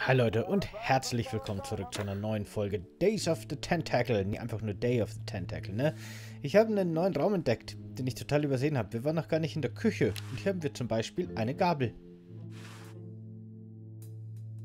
Hallo Leute und herzlich willkommen zurück zu einer neuen Folge Days of the Tentacle. Nee, einfach nur Day of the Tentacle, ne? Ich habe einen neuen Raum entdeckt, den ich total übersehen habe. Wir waren noch gar nicht in der Küche. Und hier haben wir zum Beispiel eine Gabel.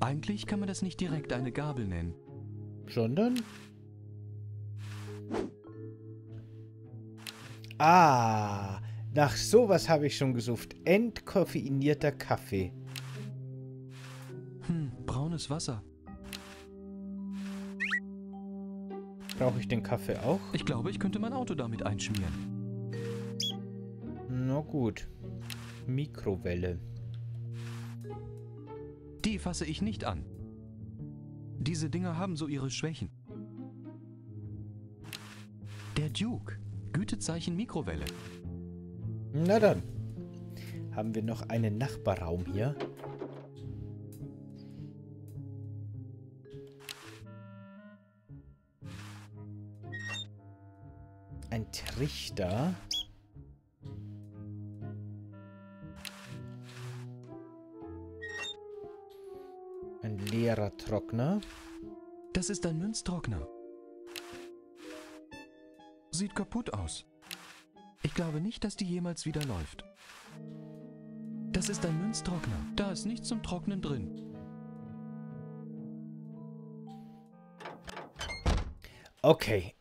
Eigentlich kann man das nicht direkt eine Gabel nennen. Sondern? Ah, nach sowas habe ich schon gesucht. Entkoffeinierter Kaffee. Braunes Wasser. Brauche ich den Kaffee auch? Ich glaube, ich könnte mein Auto damit einschmieren. Na gut. Mikrowelle. Die fasse ich nicht an. Diese Dinger haben so ihre Schwächen. Der Duke. Gütezeichen Mikrowelle. Na dann. Haben wir noch einen Nachbarraum hier? Ein Trichter. Ein leerer Trockner. Das ist ein Münztrockner. Sieht kaputt aus. Ich glaube nicht, dass die jemals wieder läuft. Das ist ein Münztrockner. Da ist nichts zum Trocknen drin. Okay.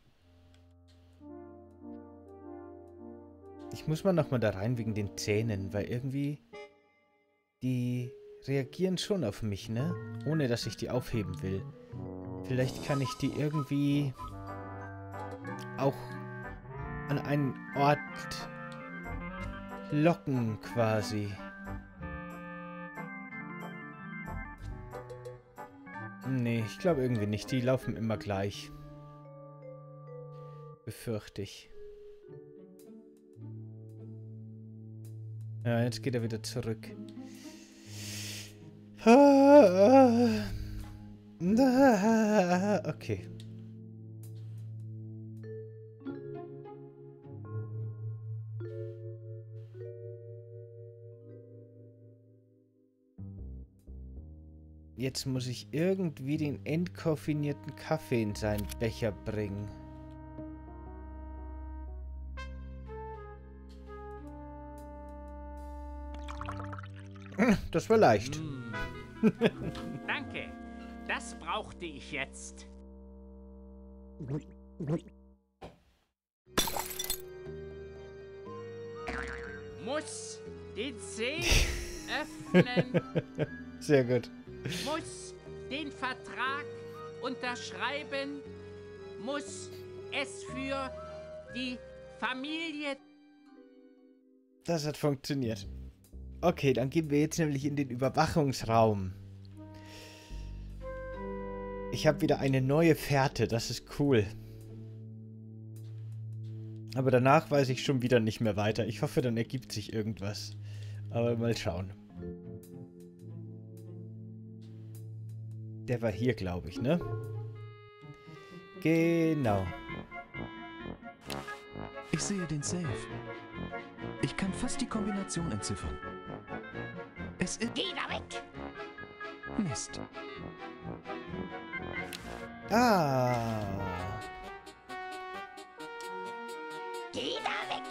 Ich muss mal nochmal da rein wegen den Zähnen, weil irgendwie die reagieren schon auf mich, ne? Ohne, dass ich die aufheben will. Vielleicht kann ich die irgendwie auch an einen Ort locken, quasi. Nee, ich glaube irgendwie nicht. Die laufen immer gleich. Befürchte ich. Ja, jetzt geht er wieder zurück. Okay. Jetzt muss ich irgendwie den entkoffinierten Kaffee in seinen Becher bringen. Das war leicht. Mm. Danke. Das brauchte ich jetzt. Muss den See öffnen. Sehr gut. Muss den Vertrag unterschreiben. Muss es für die Familie. Das hat funktioniert. Okay, dann gehen wir jetzt nämlich in den Überwachungsraum. Ich habe wieder eine neue Fährte, das ist cool. Aber danach weiß ich schon wieder nicht mehr weiter. Ich hoffe, dann ergibt sich irgendwas. Aber mal schauen. Der war hier, glaube ich, ne? Genau. Ich sehe den Safe. Ich kann fast die Kombination entziffern. Es ist... Geh da weg! Mist. Ah. Geh da weg!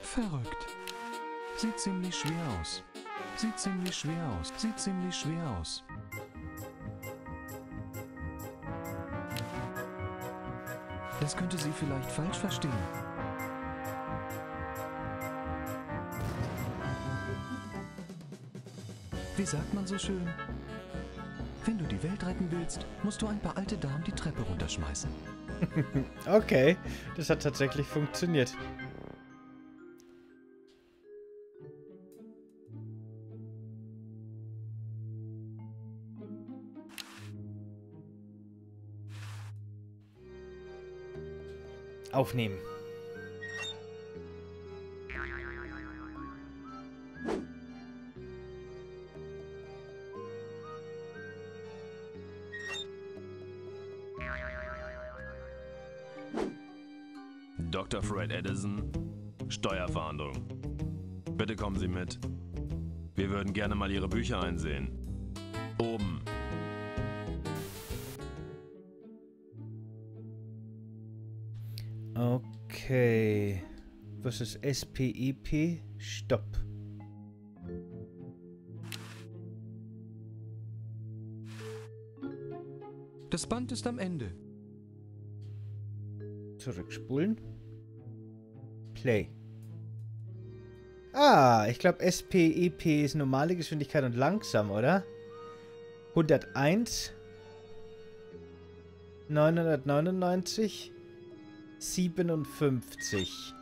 Verrückt. Sieht ziemlich schwer aus. Sieht ziemlich schwer aus. Sieht ziemlich schwer aus. Das könnte sie vielleicht falsch verstehen. Wie sagt man so schön? Wenn du die Welt retten willst, musst du ein paar alte Damen die Treppe runterschmeißen. Okay, das hat tatsächlich funktioniert. Aufnehmen. Dr. Fred Edison, Steuerfahndung. Bitte kommen Sie mit. Wir würden gerne mal Ihre Bücher einsehen. Oben. Okay. Was ist SPIP? Stopp. Das Band ist am Ende. Zurückspulen. Play. Ah, ich glaube SPEP ist normale Geschwindigkeit und langsam, oder? 101. 999. 57.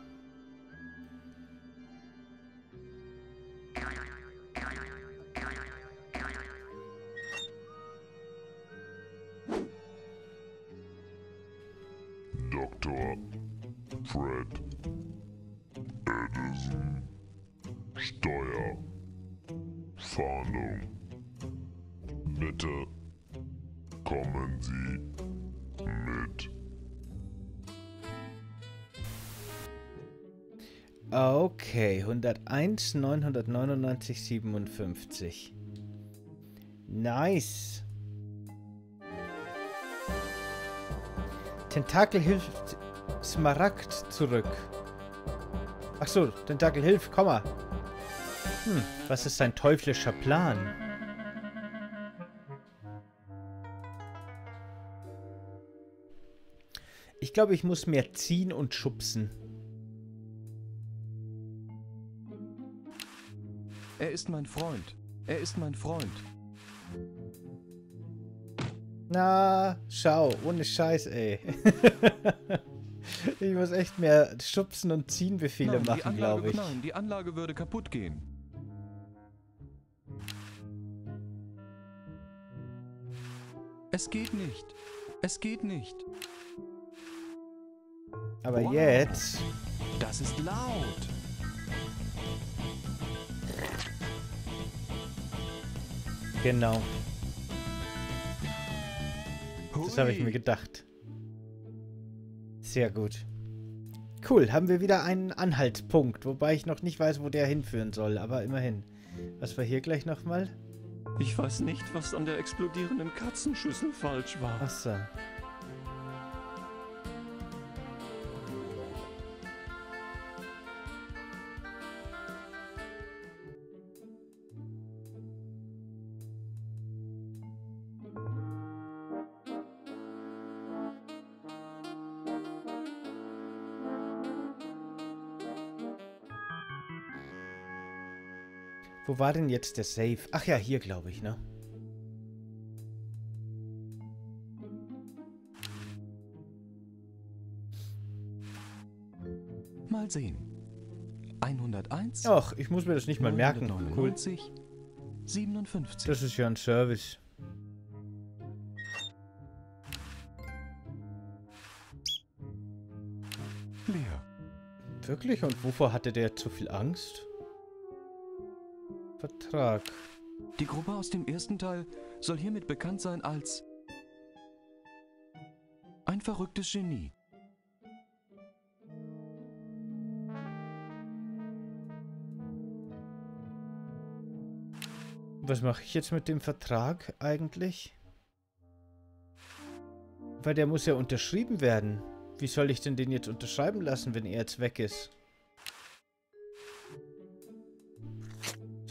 101, 999, 57. Nice. Tentakel hilft Smaragd zurück. Ach so, Tentakel hilft, komm mal. Hm, was ist sein teuflischer Plan? Ich glaube, ich muss mehr ziehen und schubsen. Er ist mein Freund. Er ist mein Freund. Na, schau, ohne Scheiß, ey. ich muss echt mehr Schubsen und Ziehen-Befehle machen, glaube ich. nein, die Anlage würde kaputt gehen. Es geht nicht. Es geht nicht. Aber Wow. jetzt... Das ist laut. Genau, das habe ich mir gedacht. Sehr gut. Cool, haben wir wieder einen Anhaltspunkt, wobei ich noch nicht weiß, wo der hinführen soll, aber immerhin. Was war hier gleich nochmal? Ich weiß nicht, was an der explodierenden Katzenschüssel falsch war. Achso. Wo war denn jetzt der Safe? Ach ja, hier glaube ich, ne? Mal sehen. 101. Ach, ich muss mir das nicht mal merken. Cool. 999, 57. Das ist ja ein Service. leer. Wirklich? Und wovor hatte der zu viel Angst? Vertrag. Die Gruppe aus dem ersten Teil soll hiermit bekannt sein als ein verrücktes Genie. Was mache ich jetzt mit dem Vertrag eigentlich? Weil der muss ja unterschrieben werden. Wie soll ich denn den jetzt unterschreiben lassen, wenn er jetzt weg ist?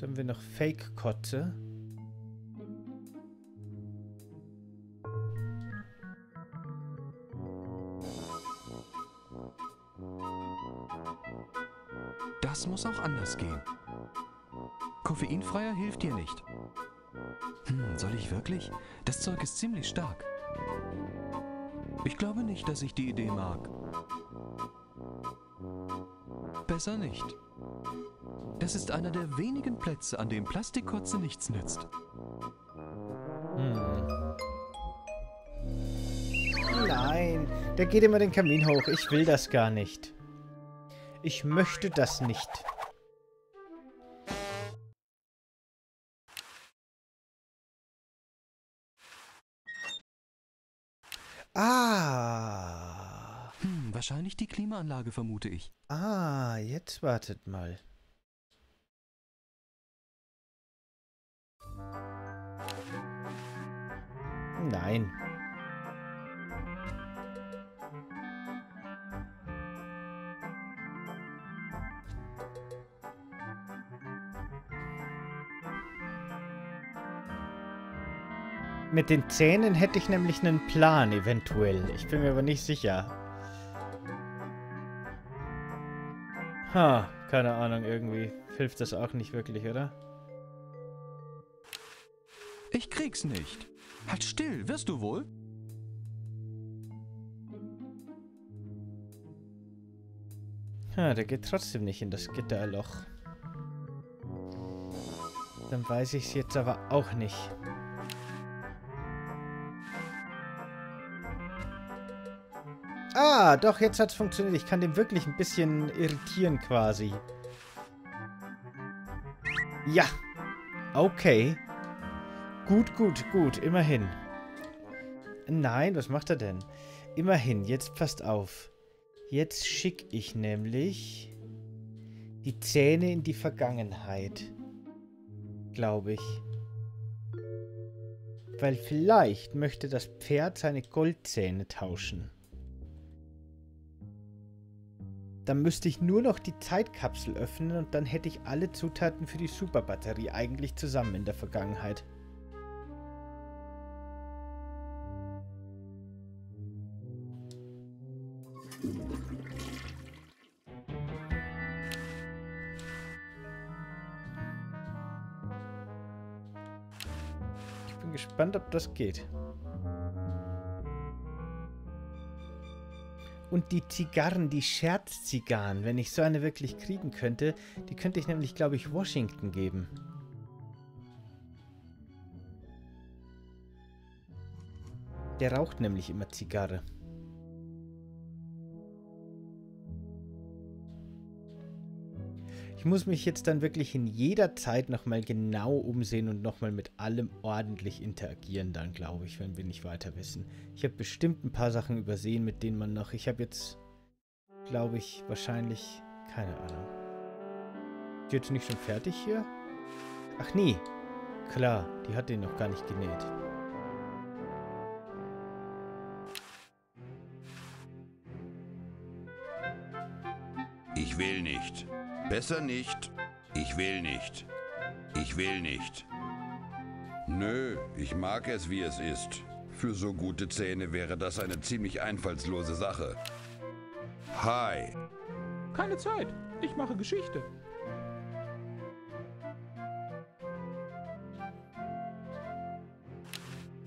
Jetzt haben wir noch Fake-Kotze. Das muss auch anders gehen. Koffeinfreier hilft dir nicht. Hm, soll ich wirklich? Das Zeug ist ziemlich stark. Ich glaube nicht, dass ich die Idee mag. Besser nicht. Das ist einer der wenigen Plätze, an dem Plastikkotze nichts nützt. Hm. Nein, der geht immer den Kamin hoch. Ich will das gar nicht. Ich möchte das nicht. Ah. Hm, wahrscheinlich die Klimaanlage, vermute ich. Ah, jetzt wartet mal. Nein. Mit den Zähnen hätte ich nämlich einen Plan, eventuell. Ich bin mir aber nicht sicher. Ha, keine Ahnung, irgendwie hilft das auch nicht wirklich, oder? Ich krieg's nicht. Halt still, wirst du wohl? Ha, der geht trotzdem nicht in das Gitterloch. Dann weiß ich es jetzt aber auch nicht. Ah, doch, jetzt hat es funktioniert. Ich kann den wirklich ein bisschen irritieren quasi. Ja. Okay. Gut, gut, gut. Immerhin. Nein, was macht er denn? Immerhin, jetzt passt auf. Jetzt schicke ich nämlich die Zähne in die Vergangenheit. Glaube ich. Weil vielleicht möchte das Pferd seine Goldzähne tauschen. Dann müsste ich nur noch die Zeitkapsel öffnen und dann hätte ich alle Zutaten für die Superbatterie eigentlich zusammen in der Vergangenheit. Gespannt, ob das geht. Und die Zigarren, die Scherzzigarren, wenn ich so eine wirklich kriegen könnte, die könnte ich nämlich, glaube ich, Washington geben. Der raucht nämlich immer Zigarre. Ich muss mich jetzt dann wirklich in jeder Zeit nochmal genau umsehen und nochmal mit allem ordentlich interagieren, dann glaube ich, wenn wir nicht weiter wissen. Ich habe bestimmt ein paar Sachen übersehen, mit denen man noch... Ich habe jetzt, glaube ich, wahrscheinlich... Keine Ahnung. Ist jetzt nicht schon fertig hier? Ach nee. Klar, die hat den noch gar nicht genäht. Ich will nicht. Besser nicht. Ich will nicht. Ich will nicht. Nö, ich mag es, wie es ist. Für so gute Zähne wäre das eine ziemlich einfallslose Sache. Hi. Keine Zeit. Ich mache Geschichte.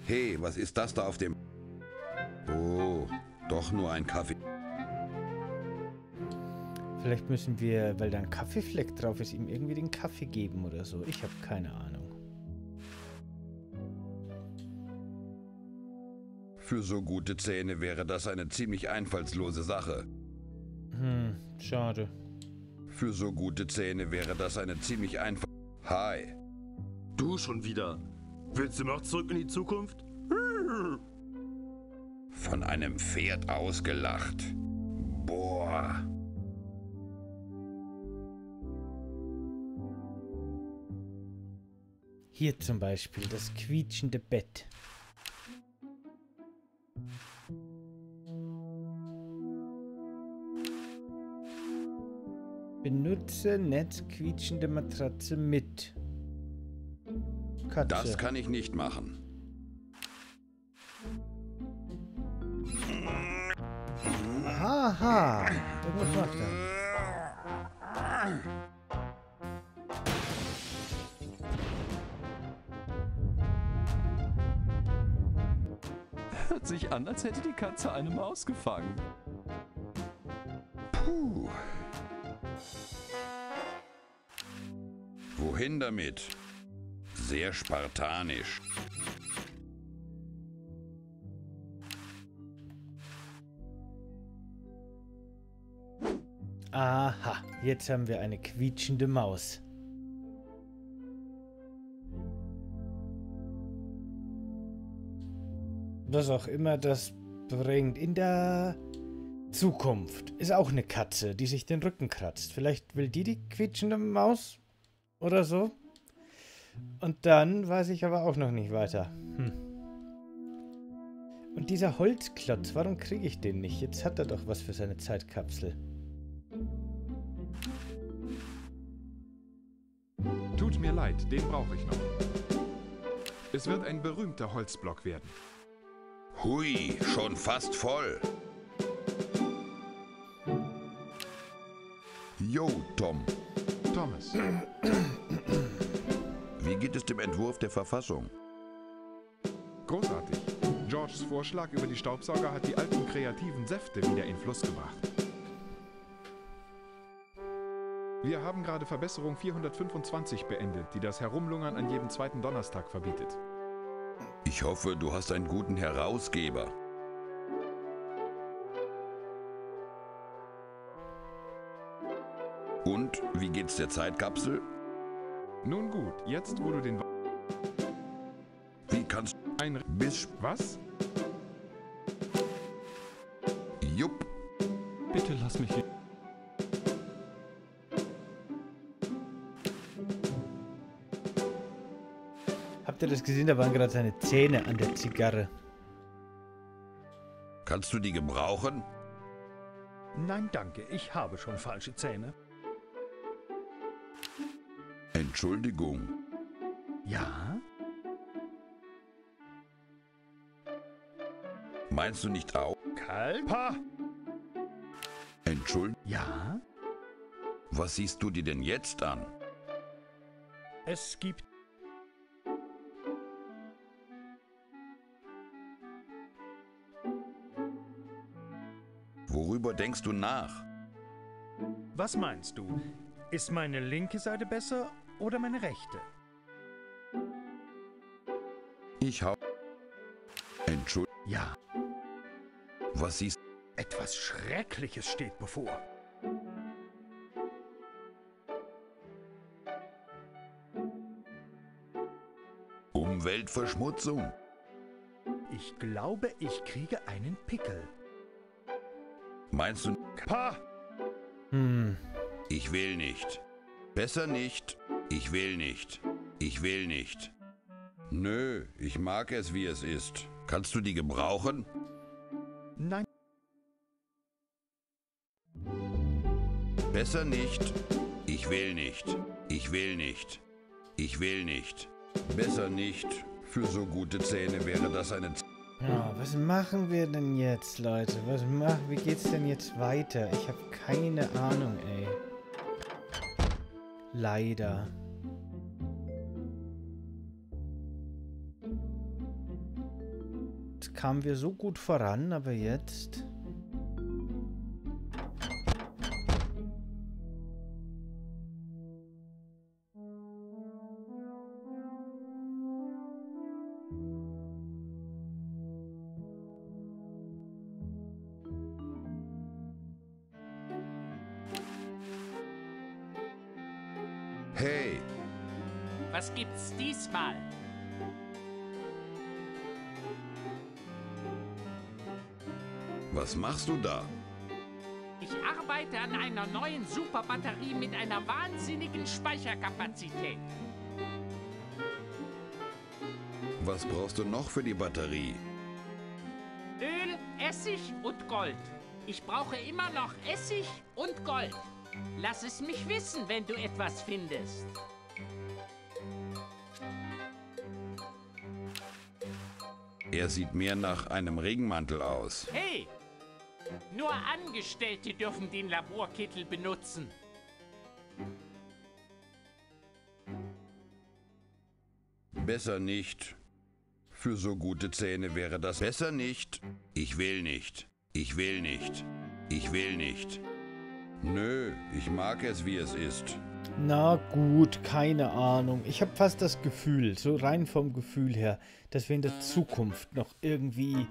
Hey, was ist das da auf dem... Oh, doch nur ein Kaffee. Vielleicht müssen wir, weil da ein Kaffeefleck drauf ist, ihm irgendwie den Kaffee geben oder so. Ich habe keine Ahnung. Für so gute Zähne wäre das eine ziemlich einfallslose Sache. Hm, schade. Für so gute Zähne wäre das eine ziemlich einfach... Hi. Du schon wieder. Willst du noch zurück in die Zukunft? Von einem Pferd ausgelacht. Boah. Hier zum Beispiel das quietschende Bett. Benutze nett quietschende Matratze mit. Katze. Das kann ich nicht machen. Haha. Irgendwas macht er. Hört sich an, als hätte die Katze eine Maus gefangen. Puh. Wohin damit? Sehr spartanisch. Aha, jetzt haben wir eine quietschende Maus. Was auch immer das bringt. In der Zukunft ist auch eine Katze, die sich den Rücken kratzt. Vielleicht will die die quietschende Maus oder so. Und dann weiß ich aber auch noch nicht weiter. Hm. Und dieser Holzklotz, warum kriege ich den nicht? Jetzt hat er doch was für seine Zeitkapsel. Tut mir leid, den brauche ich noch. Es wird ein berühmter Holzblock werden. Hui, schon fast voll. Jo, Tom, Thomas, wie geht es dem Entwurf der Verfassung? großartig. Georges Vorschlag über die Staubsauger hat die alten kreativen Säfte wieder in Fluss gebracht. Wir haben gerade Verbesserung 425 beendet, die das Herumlungern an jedem zweiten Donnerstag verbietet. Ich hoffe, du hast einen guten Herausgeber. Und wie geht's der Zeitkapsel? Nun gut, jetzt wo du den... Wie kannst Ein... bis Was? Jupp, Bitte lass mich. Ihr das gesehen? Da waren gerade seine Zähne an der Zigarre. kannst du die gebrauchen? Nein, danke, ich habe schon falsche Zähne. Entschuldigung. Ja? Meinst du nicht auch? Kalt? Pa! Entschuldigung. Ja? Was siehst du dir denn jetzt an? Es gibt... Worüber denkst du nach? Was meinst du? Ist meine linke Seite besser oder meine rechte? Ich hab. Entschuldigung. Ja, Was siehst etwas Schreckliches steht bevor. Umweltverschmutzung? Ich glaube, ich kriege einen Pickel. Meinst du? Pa! Hm. Ich will nicht. Besser nicht. Ich will nicht. Ich will nicht. Nö, ich mag es, wie es ist. Kannst du die gebrauchen? Nein, Besser nicht. Ich will nicht. Ich will nicht. Ich will nicht. Besser nicht. Für so gute Zähne wäre das eine... Z Ja, was machen wir denn jetzt, Leute? Was machen? Wie geht's denn jetzt weiter? Ich habe keine Ahnung, ey. Leider. Jetzt kamen wir so gut voran, aber jetzt. Was gibt's diesmal? was machst du da? Ich arbeite an einer neuen Superbatterie mit einer wahnsinnigen Speicherkapazität. Was brauchst du noch für die Batterie? Öl, Essig und Gold. Ich brauche immer noch Essig und Gold. Lass es mich wissen, wenn du etwas findest. Er sieht mehr nach einem Regenmantel aus. Hey! Nur Angestellte dürfen den Laborkittel benutzen. Besser nicht. Für so gute Zähne wäre das besser nicht. Ich will nicht. Ich will nicht. Ich will nicht. Nö, ich mag es, wie es ist. Na gut, keine Ahnung. Ich habe fast das Gefühl, so rein vom Gefühl her, dass wir in der Zukunft noch irgendwie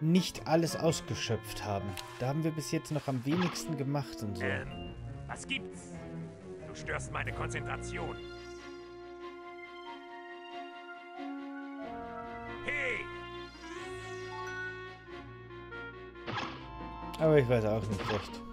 nicht alles ausgeschöpft haben. Da haben wir bis jetzt noch am wenigsten gemacht und so. Ähm, was gibt's? Du störst meine Konzentration. Hey! Aber ich weiß auch nicht recht.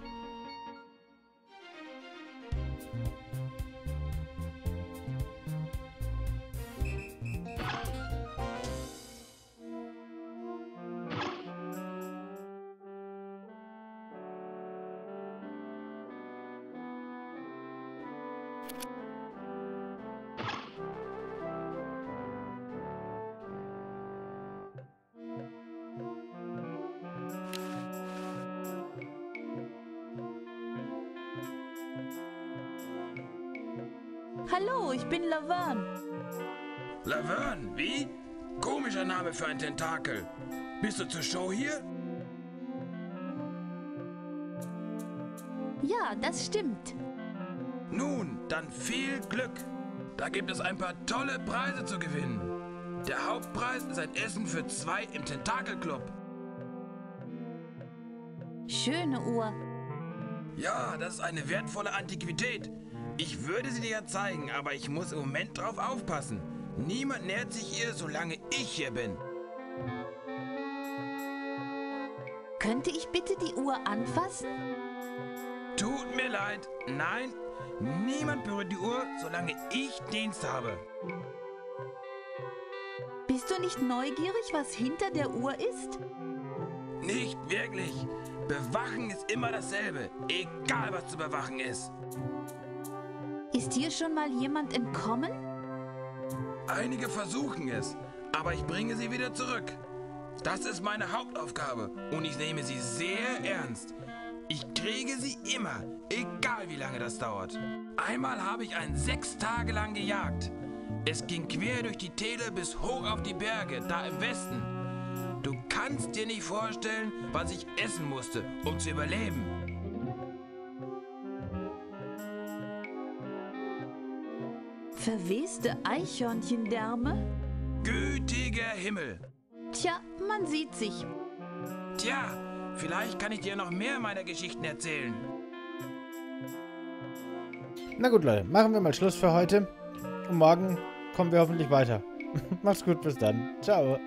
Hallo, ich bin Laverne. Laverne, wie? Komischer Name für ein Tentakel. Bist du zur Show hier? Ja, das stimmt. Nun, dann viel Glück. Da gibt es ein paar tolle Preise zu gewinnen. Der Hauptpreis ist ein Essen für zwei im Tentakelclub. Schöne Uhr. Ja, das ist eine wertvolle Antiquität. Ich würde sie dir ja zeigen, aber ich muss im Moment drauf aufpassen. Niemand nähert sich ihr, solange ich hier bin. Könnte ich bitte die Uhr anfassen? Tut mir leid. Nein, niemand berührt die Uhr, solange ich Dienst habe. Bist du nicht neugierig, was hinter der Uhr ist? Nicht wirklich. Bewachen ist immer dasselbe, egal was zu bewachen ist. Ist hier schon mal jemand entkommen? Einige versuchen es, aber ich bringe sie wieder zurück. Das ist meine Hauptaufgabe und ich nehme sie sehr ernst. Ich kriege sie immer, egal wie lange das dauert. Einmal habe ich einen sechs Tage lang gejagt. Es ging quer durch die Täler bis hoch auf die Berge, da im Westen. Du kannst dir nicht vorstellen, was ich essen musste, um zu überleben. Verweste Eichhörnchendärme? Gütiger Himmel! Tja, man sieht sich. Tja, vielleicht kann ich dir noch mehr meiner Geschichten erzählen. Na gut, Leute, machen wir mal Schluss für heute. Und morgen kommen wir hoffentlich weiter. Macht's gut, bis dann. Ciao.